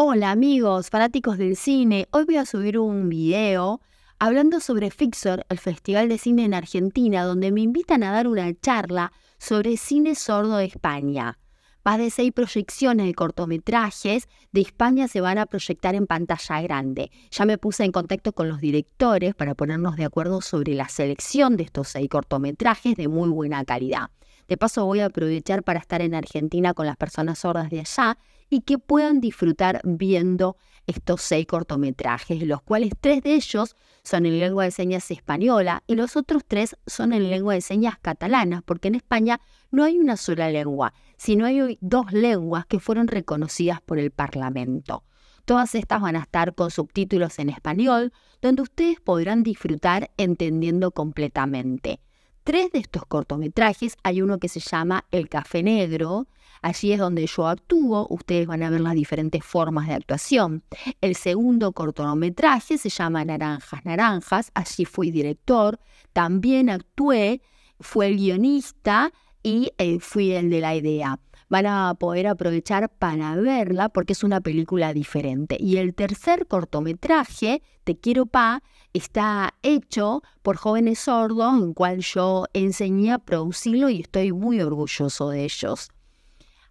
Hola amigos, fanáticos del cine. Hoy voy a subir un video hablando sobre Fixer, el Festival de Cine en Argentina, donde me invitan a dar una charla sobre cine sordo de España. Más de seis proyecciones de cortometrajes de España se van a proyectar en pantalla grande. Ya me puse en contacto con los directores para ponernos de acuerdo sobre la selección de estos seis cortometrajes de muy buena calidad. De paso voy a aprovechar para estar en Argentina con las personas sordas de allá y que puedan disfrutar viendo estos seis cortometrajes, los cuales tres de ellos son en lengua de señas española y los otros tres son en lengua de señas catalana, porque en España no hay una sola lengua, sino hay dos lenguas que fueron reconocidas por el Parlamento. Todas estas van a estar con subtítulos en español, donde ustedes podrán disfrutar entendiendo completamente tres de estos cortometrajes hay uno que se llama El Café Negro. Allí es donde yo actúo, ustedes van a ver las diferentes formas de actuación. El segundo cortometraje se llama Naranjas, Naranjas, allí fui director, también actué, fue el guionista y eh, fui el de la idea van a poder aprovechar para verla porque es una película diferente. Y el tercer cortometraje, Te quiero pa, está hecho por jóvenes sordos, en cual yo enseñé a producirlo y estoy muy orgulloso de ellos.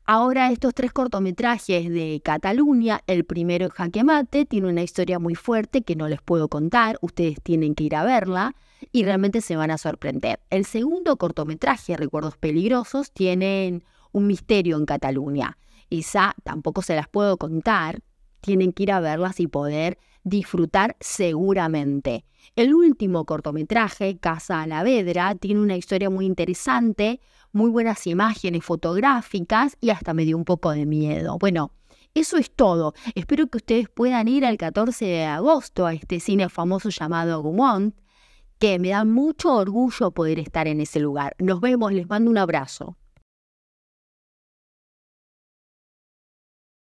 Ahora estos tres cortometrajes de Cataluña, el primero Jaque Mate, tiene una historia muy fuerte que no les puedo contar, ustedes tienen que ir a verla y realmente se van a sorprender. El segundo cortometraje, Recuerdos Peligrosos, tienen un misterio en Cataluña. Esa tampoco se las puedo contar, tienen que ir a verlas y poder disfrutar seguramente. El último cortometraje, Casa a la Vedra, tiene una historia muy interesante, muy buenas imágenes fotográficas y hasta me dio un poco de miedo. Bueno, eso es todo. Espero que ustedes puedan ir al 14 de agosto a este cine famoso llamado Gaumont, que me da mucho orgullo poder estar en ese lugar. Nos vemos, les mando un abrazo.